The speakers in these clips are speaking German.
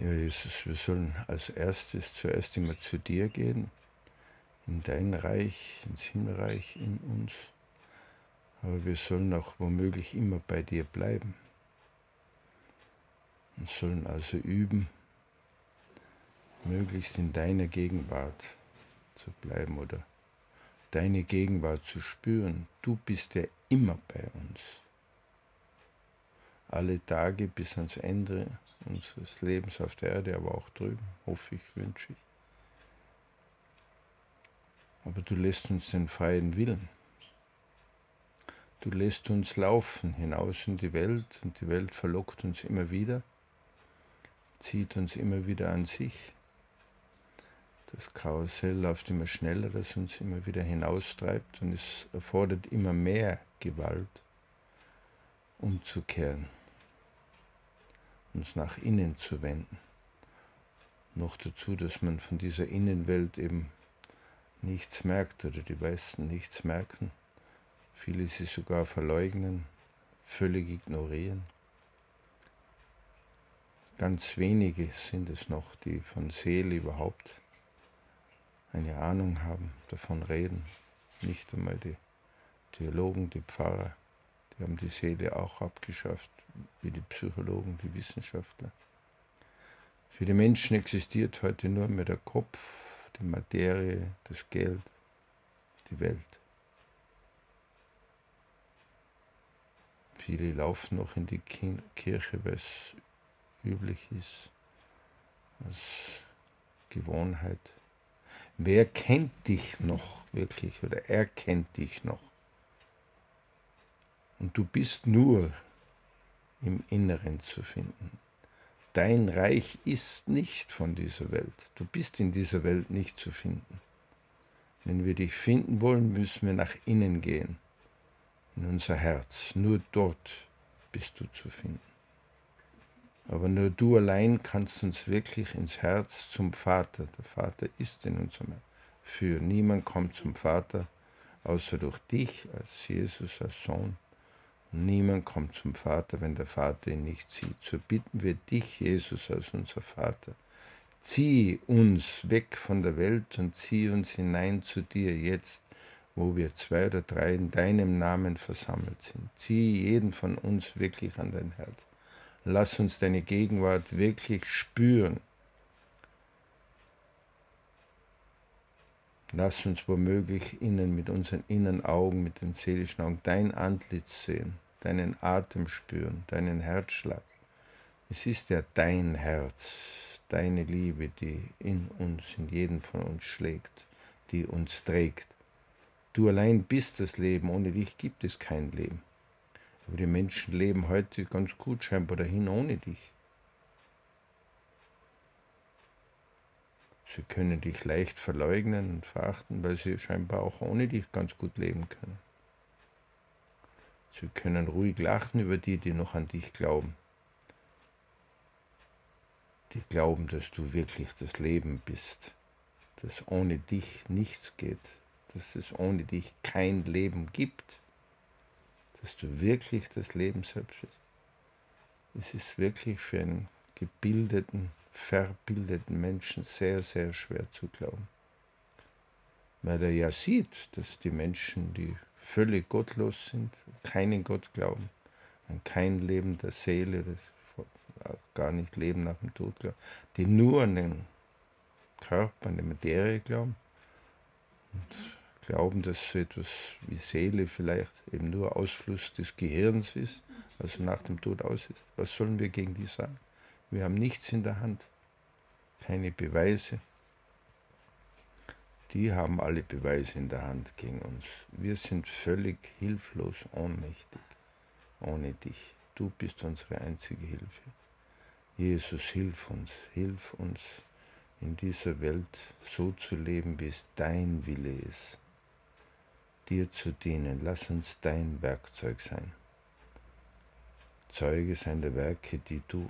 Ja, Jesus, wir sollen als erstes zuerst immer zu dir gehen, in dein Reich, ins Himmelreich in uns. Aber wir sollen auch womöglich immer bei dir bleiben. Und sollen also üben, möglichst in deiner Gegenwart zu bleiben oder deine Gegenwart zu spüren. Du bist ja immer bei uns. Alle Tage bis ans Ende unseres Lebens auf der Erde, aber auch drüben, hoffe ich, wünsche ich. Aber du lässt uns den freien Willen. Du lässt uns laufen hinaus in die Welt und die Welt verlockt uns immer wieder, zieht uns immer wieder an sich. Das Karussell läuft immer schneller, das uns immer wieder hinaustreibt und es erfordert immer mehr Gewalt, umzukehren uns nach innen zu wenden. Noch dazu, dass man von dieser Innenwelt eben nichts merkt oder die meisten nichts merken, viele sie sogar verleugnen, völlig ignorieren. Ganz wenige sind es noch, die von Seele überhaupt eine Ahnung haben, davon reden. Nicht einmal die Theologen, die Pfarrer, die haben die Seele auch abgeschafft wie die Psychologen, die Wissenschaftler. Für die Menschen existiert heute nur mehr der Kopf, die Materie, das Geld, die Welt. Viele laufen noch in die Kirche, weil es üblich ist, als Gewohnheit. Wer kennt dich noch wirklich oder er kennt dich noch? Und du bist nur im Inneren zu finden. Dein Reich ist nicht von dieser Welt. Du bist in dieser Welt nicht zu finden. Wenn wir dich finden wollen, müssen wir nach innen gehen, in unser Herz. Nur dort bist du zu finden. Aber nur du allein kannst uns wirklich ins Herz zum Vater. Der Vater ist in unserem Herz. Für niemand kommt zum Vater, außer durch dich als Jesus, als Sohn. Niemand kommt zum Vater, wenn der Vater ihn nicht sieht. So bitten wir dich, Jesus, als unser Vater. Zieh uns weg von der Welt und zieh uns hinein zu dir jetzt, wo wir zwei oder drei in deinem Namen versammelt sind. Zieh jeden von uns wirklich an dein Herz. Lass uns deine Gegenwart wirklich spüren. Lass uns womöglich innen mit unseren inneren Augen, mit den seelischen Augen dein Antlitz sehen, deinen Atem spüren, deinen Herzschlag. Es ist ja dein Herz, deine Liebe, die in uns, in jedem von uns schlägt, die uns trägt. Du allein bist das Leben, ohne dich gibt es kein Leben. Aber die Menschen leben heute ganz gut scheinbar dahin ohne dich. Sie können dich leicht verleugnen und verachten, weil sie scheinbar auch ohne dich ganz gut leben können. Sie können ruhig lachen über die, die noch an dich glauben. Die glauben, dass du wirklich das Leben bist, dass ohne dich nichts geht, dass es ohne dich kein Leben gibt, dass du wirklich das Leben selbst bist. Es ist wirklich für einen gebildeten, verbildeten Menschen sehr, sehr schwer zu glauben. Weil er ja sieht, dass die Menschen, die völlig gottlos sind, keinen Gott glauben, an kein Leben der Seele, das gar nicht Leben nach dem Tod glauben, die nur an den Körper, an die Materie glauben und glauben, dass so etwas wie Seele vielleicht eben nur Ausfluss des Gehirns ist, also nach dem Tod aus ist. Was sollen wir gegen die sagen? Wir haben nichts in der Hand, keine Beweise. Die haben alle Beweise in der Hand gegen uns. Wir sind völlig hilflos, ohnmächtig, ohne dich. Du bist unsere einzige Hilfe. Jesus, hilf uns, hilf uns in dieser Welt so zu leben, wie es dein Wille ist. Dir zu dienen, lass uns dein Werkzeug sein. Zeuge sein der Werke, die du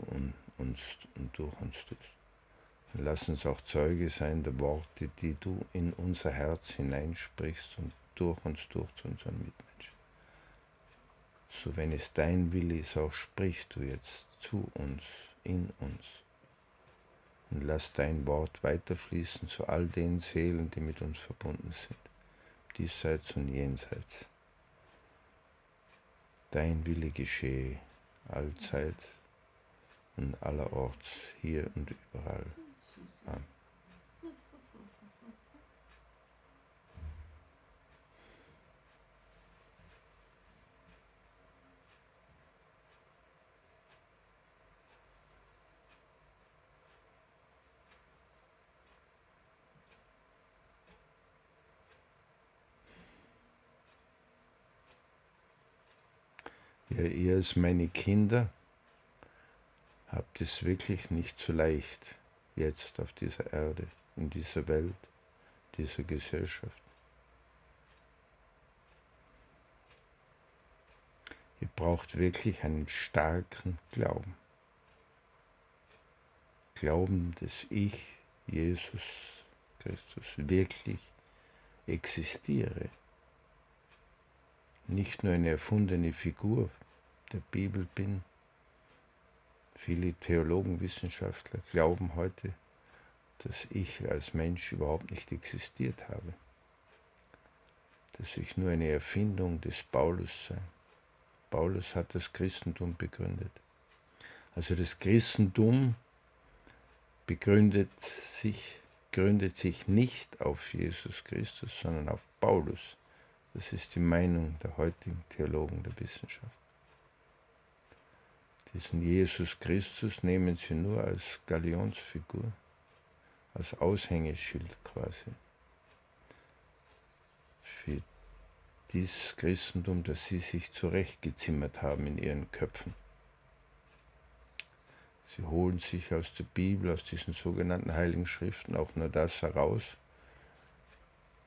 uns und durch uns tust. Lass uns auch Zeuge sein der Worte, die du in unser Herz hineinsprichst und durch uns durch zu unseren Mitmenschen. So wenn es dein Wille ist, auch sprichst du jetzt zu uns, in uns. Und lass dein Wort weiterfließen zu all den Seelen, die mit uns verbunden sind, diesseits und jenseits. Dein Wille geschehe allzeit und allerorts, hier und überall. Amen. Ja, ihr als meine Kinder habt es wirklich nicht so leicht jetzt auf dieser Erde, in dieser Welt, dieser Gesellschaft. Ihr braucht wirklich einen starken Glauben. Glauben, dass ich, Jesus Christus, wirklich existiere nicht nur eine erfundene Figur der Bibel bin. Viele Theologen, Wissenschaftler glauben heute, dass ich als Mensch überhaupt nicht existiert habe, dass ich nur eine Erfindung des Paulus sei. Paulus hat das Christentum begründet. Also das Christentum begründet sich, gründet sich nicht auf Jesus Christus, sondern auf Paulus. Das ist die Meinung der heutigen Theologen der Wissenschaft. Diesen Jesus Christus nehmen sie nur als Galionsfigur, als Aushängeschild quasi für dieses Christentum, das sie sich zurechtgezimmert haben in ihren Köpfen. Sie holen sich aus der Bibel, aus diesen sogenannten Heiligen Schriften auch nur das heraus,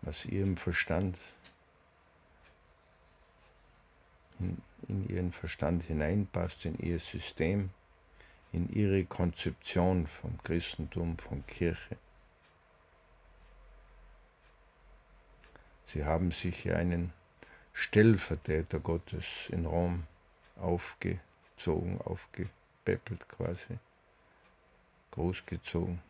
was ihrem Verstand in, ihren Verstand hineinpasst, in ihr System, in ihre Konzeption vom Christentum, von Kirche. Sie haben sich einen Stellvertreter Gottes in Rom aufgezogen, aufgepäppelt quasi, großgezogen,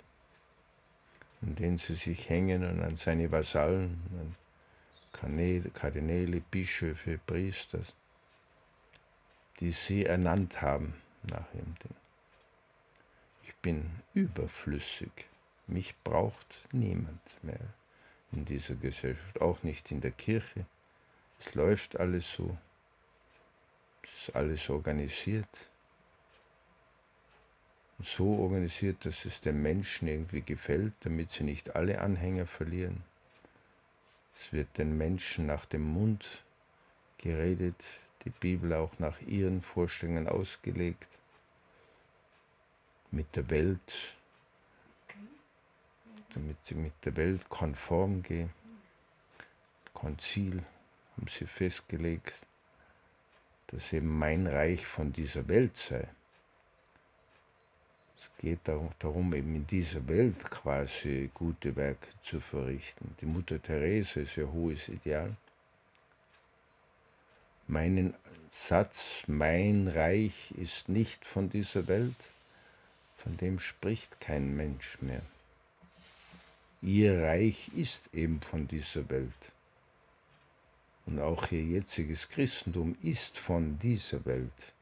an den sie sich hängen und an seine Vasallen, an Kardinäle, Bischöfe, Priester, die sie ernannt haben nach ihrem Ding. Ich bin überflüssig. Mich braucht niemand mehr in dieser Gesellschaft, auch nicht in der Kirche. Es läuft alles so. Es ist alles organisiert. so organisiert, dass es den Menschen irgendwie gefällt, damit sie nicht alle Anhänger verlieren. Es wird den Menschen nach dem Mund geredet, die Bibel auch nach ihren Vorstellungen ausgelegt, mit der Welt, damit sie mit der Welt konform gehen. Konzil haben sie festgelegt, dass eben mein Reich von dieser Welt sei. Es geht darum, eben in dieser Welt quasi gute Werke zu verrichten. Die Mutter Therese ist ihr hohes Ideal meinen Satz, mein Reich ist nicht von dieser Welt, von dem spricht kein Mensch mehr. Ihr Reich ist eben von dieser Welt. Und auch ihr jetziges Christentum ist von dieser Welt.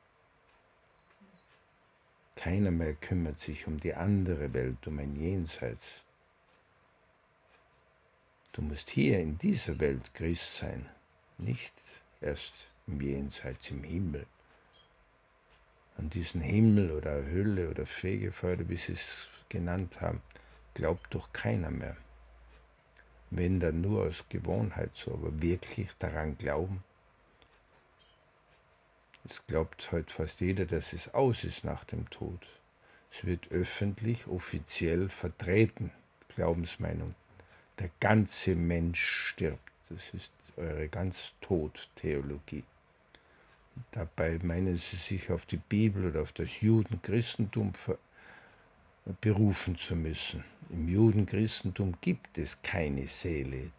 Keiner mehr kümmert sich um die andere Welt, um ein Jenseits. Du musst hier in dieser Welt Christ sein, nicht erst im Jenseits, im Himmel. An diesen Himmel oder Hölle oder Fegefeuer, wie sie es genannt haben, glaubt doch keiner mehr. Wenn dann nur aus Gewohnheit so, aber wirklich daran glauben. Es glaubt heute fast jeder, dass es aus ist nach dem Tod. Es wird öffentlich, offiziell vertreten, Glaubensmeinung. Der ganze Mensch stirbt. Das ist eure ganz Tod-Theologie. Dabei meinen sie sich auf die Bibel oder auf das Judenchristentum berufen zu müssen. Im Judenchristentum gibt es keine Seele,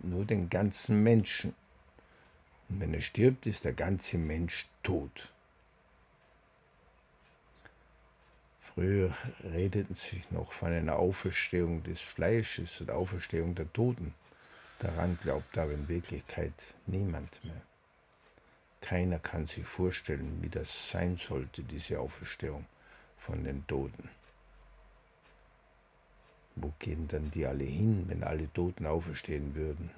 nur den ganzen Menschen. Und wenn er stirbt, ist der ganze Mensch tot. Früher redeten sie noch von einer Auferstehung des Fleisches und Auferstehung der Toten. Daran glaubt aber in Wirklichkeit niemand mehr. Keiner kann sich vorstellen, wie das sein sollte, diese Auferstehung von den Toten. Wo gehen dann die alle hin, wenn alle Toten auferstehen würden?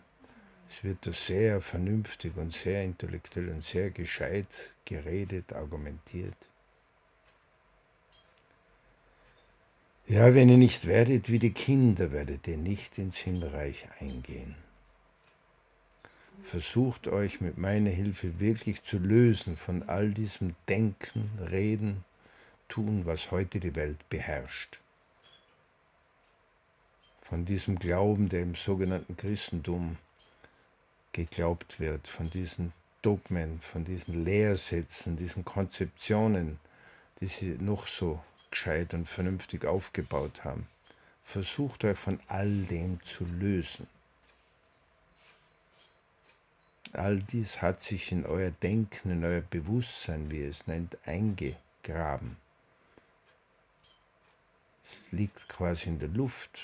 Es wird da sehr vernünftig und sehr intellektuell und sehr gescheit geredet, argumentiert. Ja, wenn ihr nicht werdet wie die Kinder, werdet ihr nicht ins Himmelreich eingehen. Versucht euch mit meiner Hilfe wirklich zu lösen von all diesem Denken, Reden, Tun, was heute die Welt beherrscht. Von diesem Glauben, der im sogenannten Christentum geglaubt wird, von diesen Dogmen, von diesen Lehrsätzen, diesen Konzeptionen, die sie noch so gescheit und vernünftig aufgebaut haben. Versucht euch von all dem zu lösen. All dies hat sich in euer Denken, in euer Bewusstsein, wie es nennt, eingegraben. Es liegt quasi in der Luft.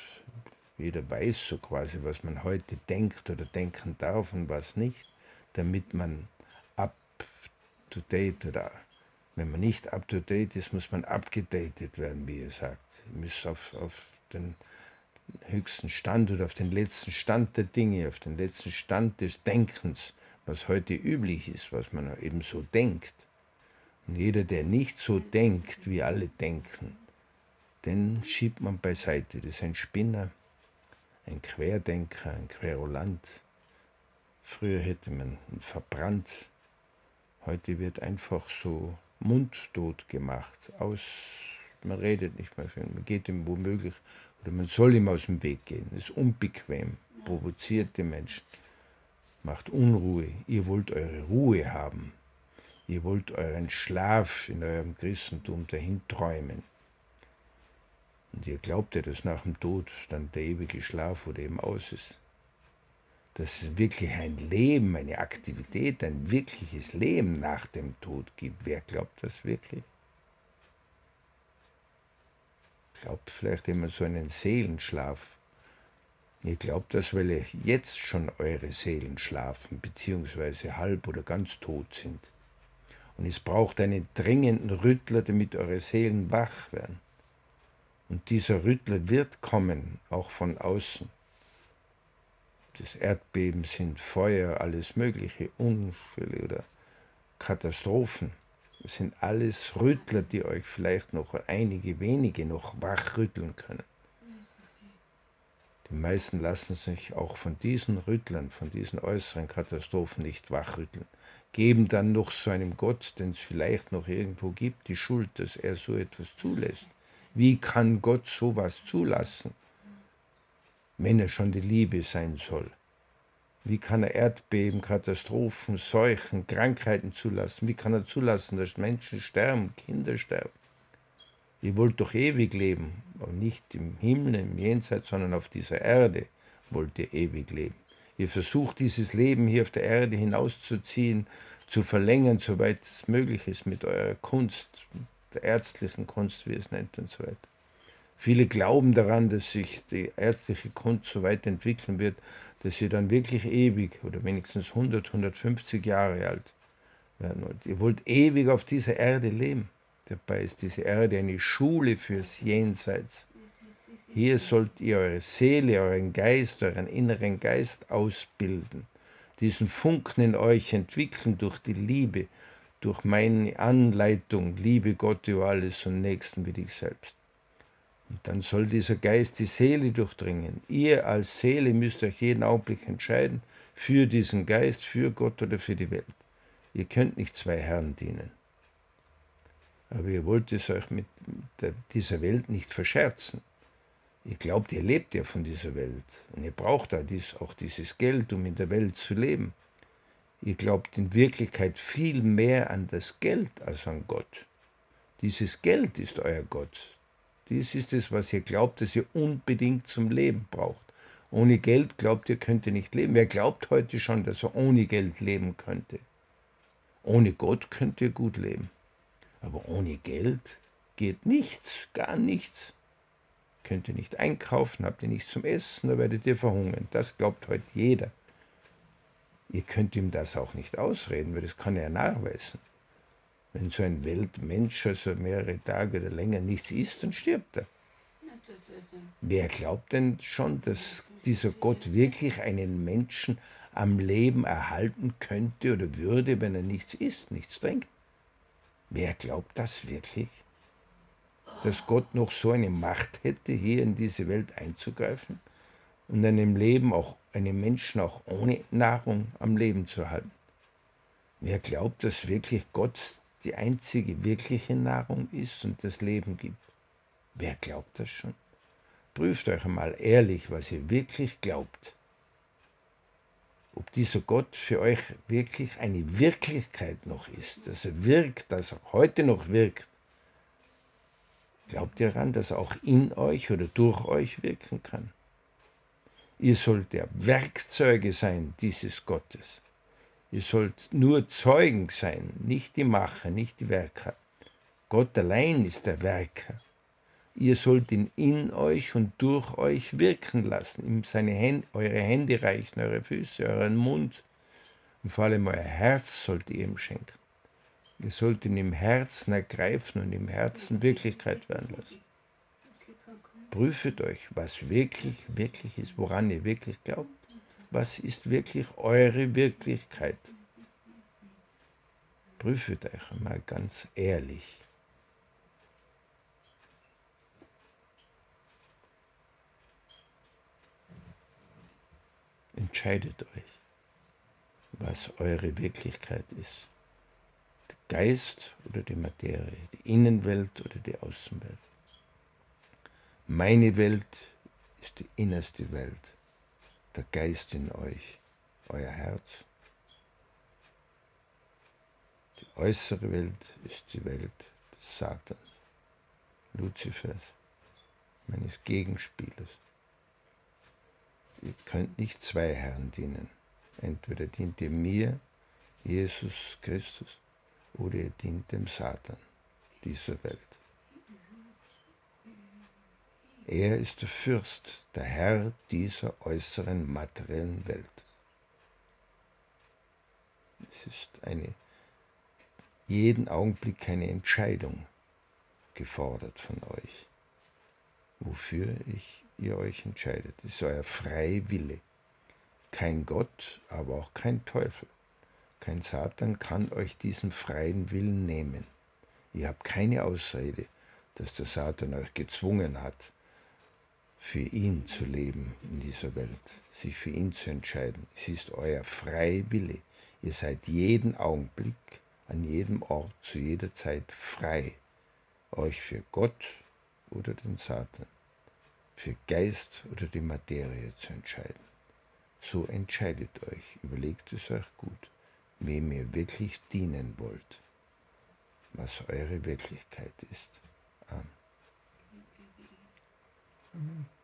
Jeder weiß so quasi, was man heute denkt oder denken darf und was nicht, damit man up to date oder wenn man nicht up to date ist, muss man abgedatet werden, wie ihr sagt. Ihr müsst auf, auf den höchsten Stand oder auf den letzten Stand der Dinge, auf den letzten Stand des Denkens, was heute üblich ist, was man eben so denkt. Und jeder, der nicht so denkt, wie alle denken, den schiebt man beiseite. Das ist ein Spinner, ein Querdenker, ein Querulant. Früher hätte man ihn verbrannt. Heute wird einfach so mundtot gemacht. Aus, man redet nicht mehr viel, man geht ihm womöglich, oder man soll ihm aus dem Weg gehen. Das ist unbequem, provoziert die Menschen, macht Unruhe. Ihr wollt eure Ruhe haben. Ihr wollt euren Schlaf in eurem Christentum dahin träumen. Und ihr glaubt ja, dass nach dem Tod dann der ewige Schlaf oder eben aus ist. Dass es wirklich ein Leben, eine Aktivität, ein wirkliches Leben nach dem Tod gibt. Wer glaubt das wirklich? Glaubt vielleicht immer so einen Seelenschlaf. Ihr glaubt das, weil ihr jetzt schon eure Seelen schlafen, beziehungsweise halb oder ganz tot sind. Und es braucht einen dringenden Rüttler, damit eure Seelen wach werden. Und dieser Rüttler wird kommen, auch von außen. Das Erdbeben sind Feuer, alles mögliche, Unfälle oder Katastrophen. Das sind alles Rüttler, die euch vielleicht noch einige wenige noch wachrütteln können. Die meisten lassen sich auch von diesen Rüttlern, von diesen äußeren Katastrophen nicht wachrütteln, geben dann noch so einem Gott, den es vielleicht noch irgendwo gibt, die Schuld, dass er so etwas zulässt. Wie kann Gott sowas zulassen, wenn er schon die Liebe sein soll? Wie kann er Erdbeben, Katastrophen, Seuchen, Krankheiten zulassen? Wie kann er zulassen, dass Menschen sterben, Kinder sterben? Ihr wollt doch ewig leben, aber nicht im Himmel, im Jenseits, sondern auf dieser Erde wollt ihr ewig leben. Ihr versucht dieses Leben hier auf der Erde hinauszuziehen, zu verlängern, soweit es möglich ist mit eurer Kunst, der ärztlichen Kunst, wie es nennt und so weiter. Viele glauben daran, dass sich die ärztliche Kunst so weit entwickeln wird, dass sie dann wirklich ewig oder wenigstens 100, 150 Jahre alt werden. Und ihr wollt ewig auf dieser Erde leben. Dabei ist diese Erde eine Schule fürs Jenseits. Hier sollt ihr eure Seele, euren Geist, euren inneren Geist ausbilden, diesen Funken in euch entwickeln durch die Liebe, durch meine Anleitung, liebe Gott über alles und Nächsten wie dich selbst. Und dann soll dieser Geist die Seele durchdringen. Ihr als Seele müsst euch jeden Augenblick entscheiden für diesen Geist, für Gott oder für die Welt. Ihr könnt nicht zwei Herren dienen. Aber ihr wollt es euch mit dieser Welt nicht verscherzen. Ihr glaubt, ihr lebt ja von dieser Welt und ihr braucht auch dieses Geld, um in der Welt zu leben. Ihr glaubt in Wirklichkeit viel mehr an das Geld als an Gott. Dieses Geld ist euer Gott. Dies ist es, was ihr glaubt, dass ihr unbedingt zum Leben braucht. Ohne Geld glaubt ihr, könnt ihr nicht leben. Wer glaubt heute schon, dass er ohne Geld leben könnte? Ohne Gott könnt ihr gut leben. Aber ohne Geld geht nichts, gar nichts. Könnt ihr nicht einkaufen, habt ihr nichts zum Essen, da werdet ihr verhungern. Das glaubt heute jeder. Ihr könnt ihm das auch nicht ausreden, weil das kann er nachweisen. Wenn so ein Weltmensch also mehrere Tage oder länger nichts isst, dann stirbt er. Wer glaubt denn schon, dass dieser Gott wirklich einen Menschen am Leben erhalten könnte oder würde, wenn er nichts isst, nichts trinkt? Wer glaubt das wirklich? Dass Gott noch so eine Macht hätte, hier in diese Welt einzugreifen und einem Leben auch, einem Menschen auch ohne Nahrung am Leben zu halten? Wer glaubt, dass wirklich Gott die einzige wirkliche Nahrung ist und das Leben gibt? Wer glaubt das schon? Prüft euch einmal ehrlich, was ihr wirklich glaubt. Ob dieser Gott für euch wirklich eine Wirklichkeit noch ist, dass er wirkt, dass er heute noch wirkt. Glaubt ihr daran, dass er auch in euch oder durch euch wirken kann? Ihr sollt der Werkzeuge sein dieses Gottes. Ihr sollt nur Zeugen sein, nicht die Macher, nicht die Werker. Gott allein ist der Werker. Ihr sollt ihn in euch und durch euch wirken lassen, ihm seine Hände, eure Hände reichen, eure Füße, euren Mund und vor allem euer Herz sollt ihr ihm schenken. Ihr sollt ihn im Herzen ergreifen und im Herzen Wirklichkeit werden lassen. Prüfet euch, was wirklich, wirklich ist, woran ihr wirklich glaubt. Was ist wirklich eure Wirklichkeit? Prüfet euch einmal ganz ehrlich. Entscheidet euch, was eure Wirklichkeit ist. Der Geist oder die Materie, die Innenwelt oder die Außenwelt. Meine Welt ist die innerste Welt, der Geist in euch, euer Herz. Die äußere Welt ist die Welt des Satans, Luzifers, meines Gegenspielers. Ihr könnt nicht zwei Herren dienen. Entweder dient ihr mir, Jesus Christus, oder ihr dient dem Satan dieser Welt. Er ist der Fürst, der Herr dieser äußeren materiellen Welt. Es ist eine, jeden Augenblick eine Entscheidung gefordert von euch, wofür ich ihr euch entscheidet. Das ist euer freier Wille. Kein Gott, aber auch kein Teufel. Kein Satan kann euch diesen freien Willen nehmen. Ihr habt keine Ausrede, dass der Satan euch gezwungen hat, für ihn zu leben in dieser Welt, sich für ihn zu entscheiden. Es ist euer freier Wille. Ihr seid jeden Augenblick, an jedem Ort, zu jeder Zeit frei, euch für Gott oder den Satan für Geist oder die Materie zu entscheiden. So entscheidet euch, überlegt es euch gut, wem ihr wirklich dienen wollt, was eure Wirklichkeit ist. Amen. Amen.